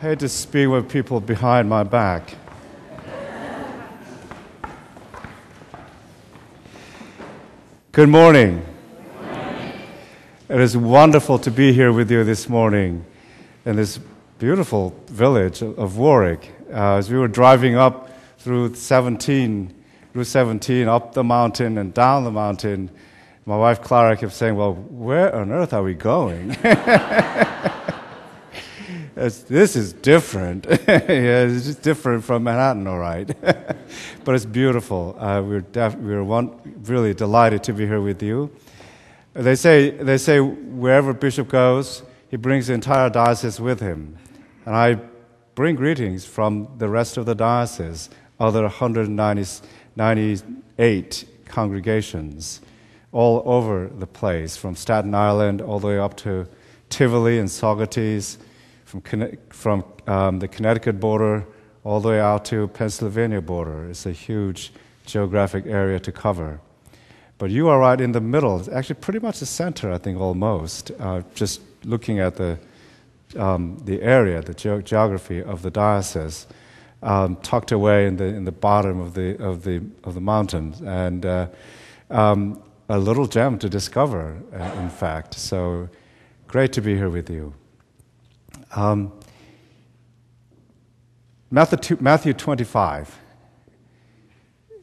hate to speak with people behind my back. Good morning. It is wonderful to be here with you this morning in this beautiful village of Warwick. Uh, as we were driving up through 17, Route 17, up the mountain and down the mountain, my wife Clara kept saying, Well, where on earth are we going? this is different. yeah, it's just different from Manhattan, all right. but it's beautiful. Uh, we're def- we're really delighted to be here with you. They say, they say wherever Bishop goes, he brings the entire diocese with him. And I bring greetings from the rest of the diocese, other 198 congregations all over the place, from Staten Island all the way up to Tivoli and Saugerties, from, from um, the Connecticut border all the way out to Pennsylvania border. It's a huge geographic area to cover. But you are right in the middle, it's actually pretty much the center, I think, almost, uh, just looking at the, um, the area, the ge- geography of the diocese, um, tucked away in the, in the bottom of the, of the, of the mountains. And uh, um, a little gem to discover, uh, in fact. So great to be here with you. Um, Matthew, Matthew 25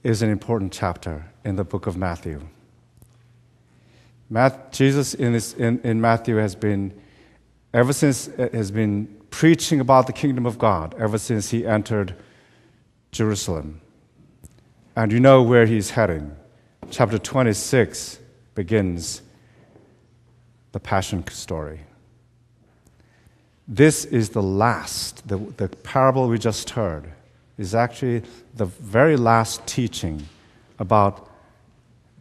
is an important chapter in the book of Matthew. Math, Jesus in, this, in, in Matthew has been, ever since, uh, has been preaching about the kingdom of God, ever since he entered Jerusalem. And you know where he's heading chapter 26 begins the Passion story. This is the last, the, the parable we just heard is actually the very last teaching about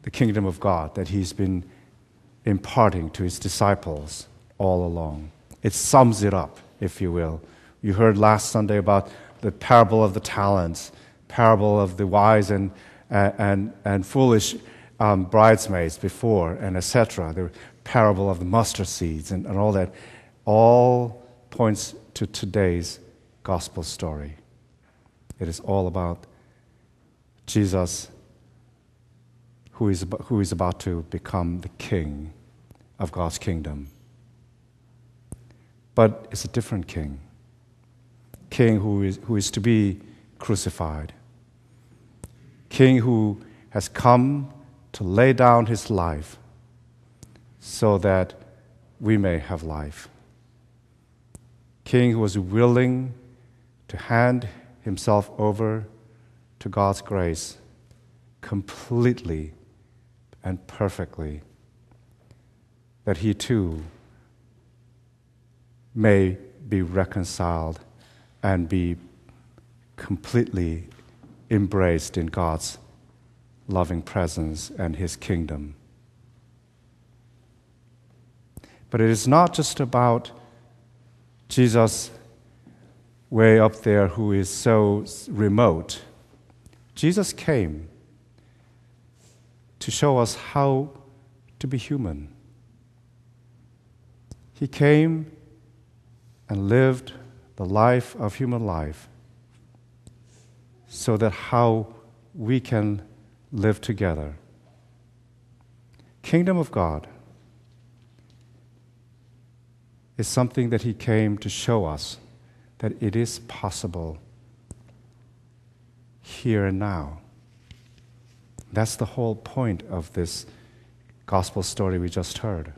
the kingdom of God that he's been imparting to his disciples all along. It sums it up, if you will. You heard last Sunday about the parable of the talents, parable of the wise and and, and foolish um, bridesmaids before, and etc. The parable of the mustard seeds and, and all that, all points to today's gospel story. It is all about Jesus, who is, who is about to become the king of God's kingdom. But it's a different king, king who is, who is to be crucified King who has come to lay down his life so that we may have life. King who was willing to hand himself over to God's grace completely and perfectly, that he too may be reconciled and be completely embraced in God's loving presence and His kingdom. But it is not just about Jesus way up there who is so remote. Jesus came to show us how to be human. He came and lived the life of human life so that how we can live together. Kingdom of God is something that he came to show us that it is possible here and now. That's the whole point of this gospel story we just heard.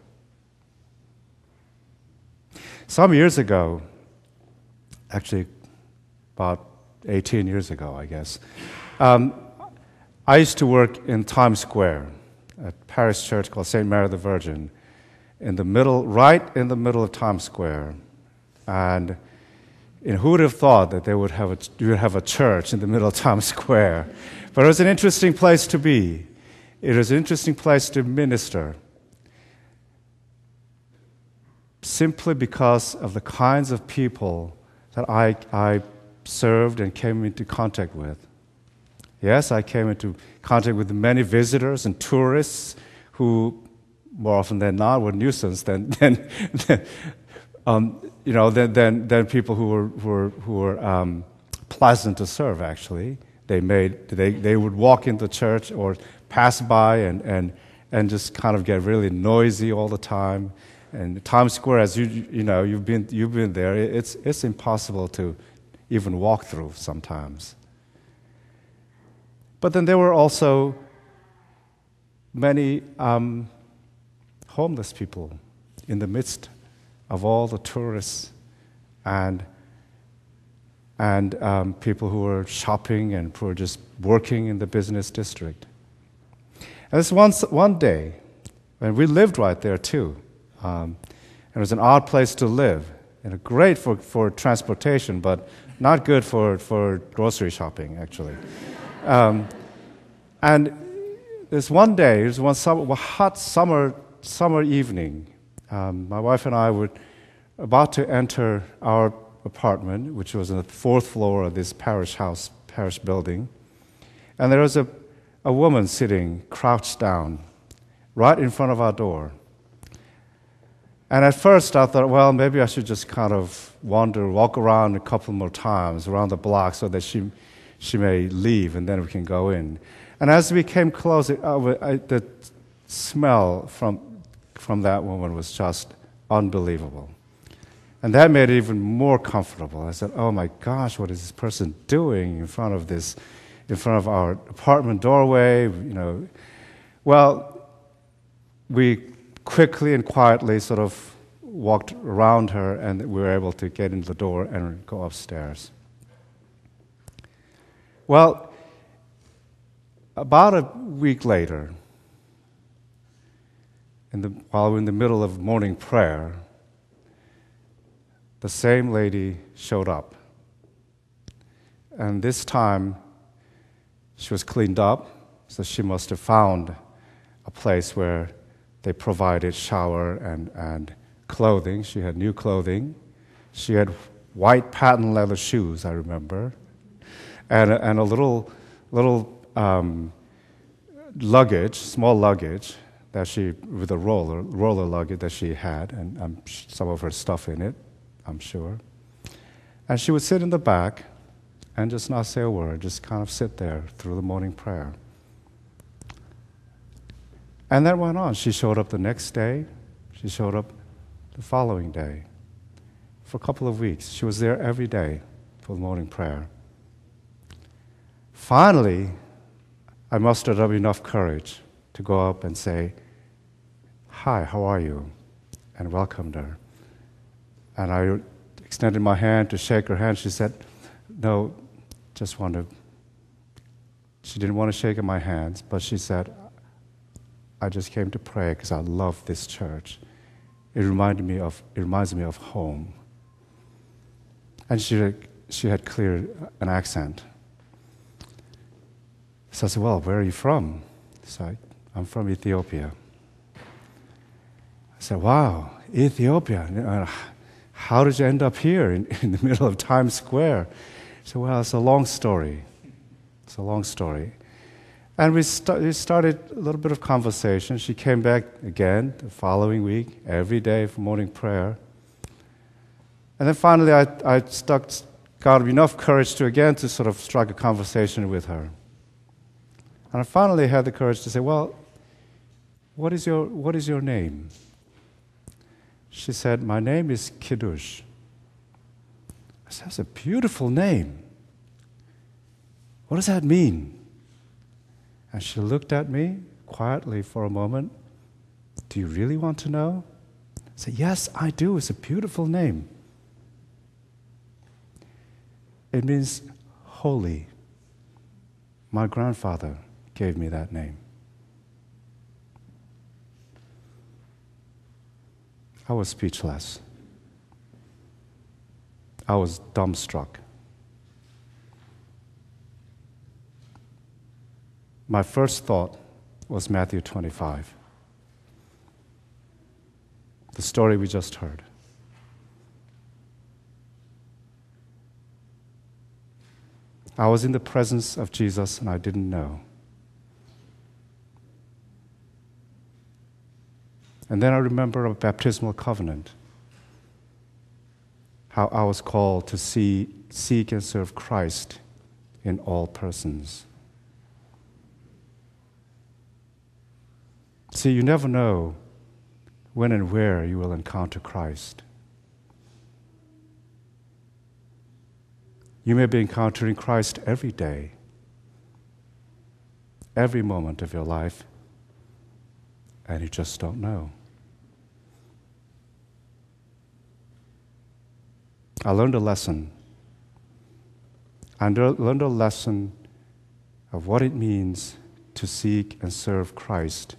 Some years ago, actually about 18 years ago, I guess. Um, I used to work in Times Square at Paris church called St. Mary the Virgin, in the middle, right in the middle of Times Square. And who would have thought that they would have a, you would have a church in the middle of Times Square? But it was an interesting place to be. It was an interesting place to minister. Simply because of the kinds of people that I, I served and came into contact with. Yes, I came into contact with many visitors and tourists who, more often than not, were nuisance than, than, um, you know, than, than, than people who were, who were, who were um, pleasant to serve, actually. They, made, they, they would walk into church or pass by and, and, and just kind of get really noisy all the time. And Times Square, as you, you know, you've been, you've been there, it's, it's impossible to even walk through sometimes. But then there were also many um, homeless people in the midst of all the tourists and, and um, people who were shopping and who were just working in the business district. And this once, one day, and we lived right there too. Um, it was an odd place to live, and great for, for transportation, but not good for, for grocery shopping, actually. Um, and this one day, it was one summer, hot summer, summer evening, um, my wife and I were about to enter our apartment, which was on the fourth floor of this parish house, parish building. And there was a, a woman sitting crouched down right in front of our door. And at first I thought, well, maybe I should just kind of wander, walk around a couple more times around the block so that she, she may leave and then we can go in. And as we came closer, uh, I, the smell from from that woman was just unbelievable. And that made it even more comfortable. I said, Oh my gosh, what is this person doing in front of this, in front of our apartment doorway? You know, well, we quickly and quietly sort of walked around her and we were able to get into the door and go upstairs. Well, about a week later, in the, while we're in the middle of morning prayer, the same lady showed up. And this time, she was cleaned up, so she must have found a place where they provided shower and, and clothing. She had new clothing. She had white patent leather shoes, I remember, and, and a little, little um, luggage, small luggage, that she, with a roller, roller luggage that she had, and um, some of her stuff in it, I'm sure. And she would sit in the back and just not say a word, just kind of sit there through the morning prayer. And that went on. She showed up the next day, she showed up the following day. For a couple of weeks, she was there every day for the morning prayer. Finally, I mustered up enough courage to go up and say, Hi, how are you? and welcomed her. And I extended my hand to shake her hand. She said, No, just want to. She didn't want to shake my hands, but she said, I just came to pray because I love this church. It reminded me of, it reminds me of home. And she, she had clear an accent. So I said, Well, where are you from? So I'm from Ethiopia said, wow, Ethiopia. Uh, how did you end up here in, in the middle of Times Square? Said, well, it's a long story. It's a long story. And we, st- we started a little bit of conversation. She came back again the following week, every day for morning prayer. And then finally, I, I stuck, got enough courage to again to sort of strike a conversation with her. And I finally had the courage to say, Well, what is your, what is your name? She said, My name is Kidist. I said, That's a beautiful name. What does that mean? And she looked at me quietly for a moment. Do you really want to know? I said, Yes, I do. It's a beautiful name. It means holy. My grandfather gave me that name. I was speechless. I was dumbstruck. My first thought was Matthew 25, the story we just heard. I was in the presence of Jesus and I didn't know. And then I remember a baptismal covenant how I was called to see, seek and serve Christ in all persons. See, you never know when and where you will encounter Christ. You may be encountering Christ every day, every moment of your life, and you just don't know. I learned a lesson. I learned a lesson of what it means to seek and serve Christ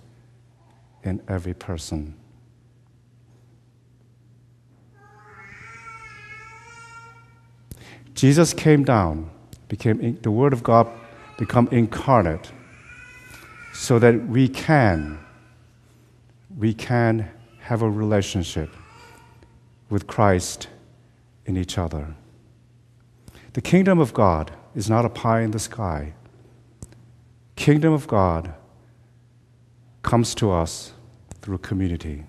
in every person. Jesus came down, became the Word of God become incarnate, so that we can, we can have a relationship with Christ in each other. The kingdom of God is not a pie in the sky. Kingdom of God comes to us through community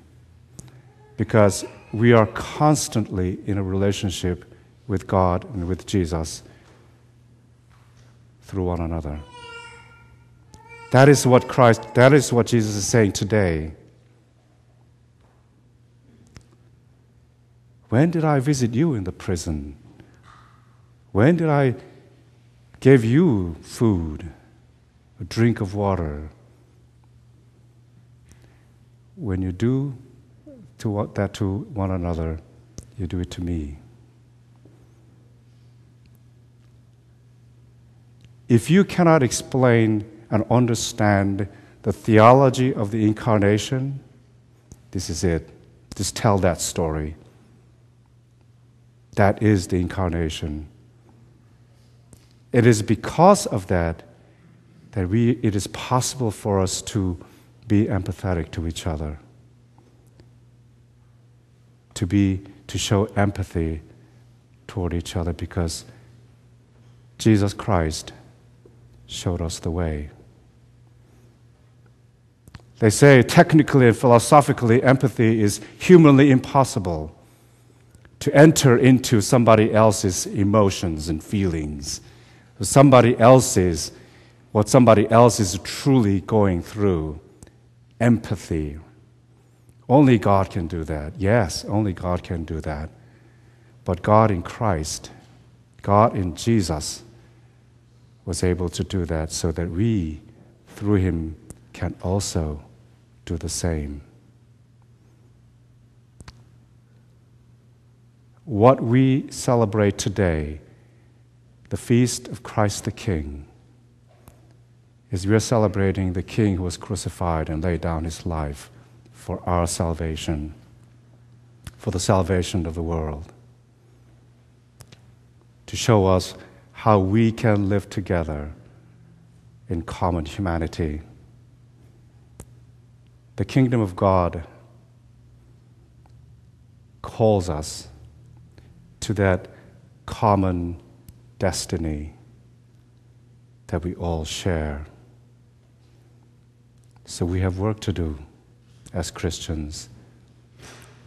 because we are constantly in a relationship with God and with Jesus through one another. That is what Christ, that is what Jesus is saying today. When did I visit you in the prison? When did I give you food, a drink of water? When you do to that to one another, you do it to me. If you cannot explain and understand the theology of the incarnation, this is it. Just tell that story. That is the incarnation. It is because of that that we, it is possible for us to be empathetic to each other, to, be, to show empathy toward each other because Jesus Christ showed us the way. They say technically and philosophically, empathy is humanly impossible to enter into somebody else's emotions and feelings, somebody else's, what somebody else is truly going through. Empathy. Only God can do that. Yes, only God can do that. But God in Christ, God in Jesus, was able to do that so that we, through Him, can also do the same. What we celebrate today, the feast of Christ the King, is we're celebrating the King who was crucified and laid down his life for our salvation, for the salvation of the world, to show us how we can live together in common humanity. The kingdom of God calls us to that common destiny that we all share. So we have work to do as Christians.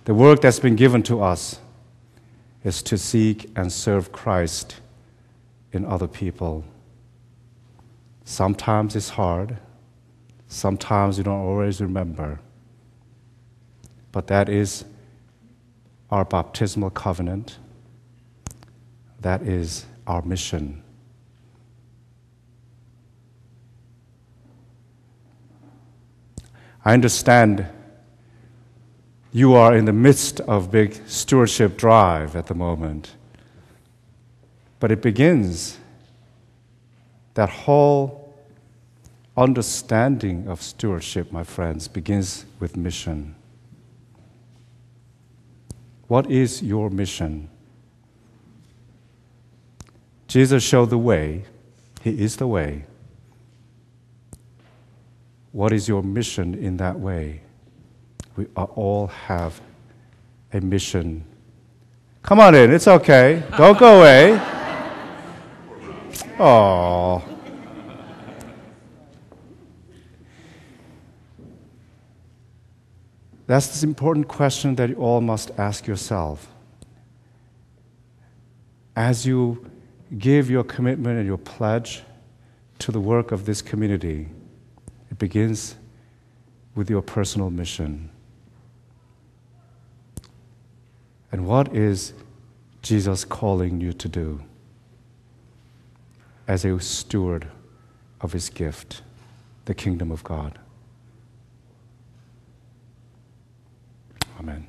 The work that's been given to us is to seek and serve Christ in other people. Sometimes it's hard, sometimes you don't always remember. But that is our baptismal covenant that is our mission. I understand you are in the midst of big stewardship drive at the moment. But it begins that whole understanding of stewardship, my friends, begins with mission. What is your mission? Jesus showed the way, He is the way. What is your mission in that way? We all have a mission. Come on in, it's okay. Don't go away. Oh. That's the important question that you all must ask yourself. as you give your commitment and your pledge to the work of this community, it begins with your personal mission. And what is Jesus calling you to do as a steward of his gift, the kingdom of God? Amen.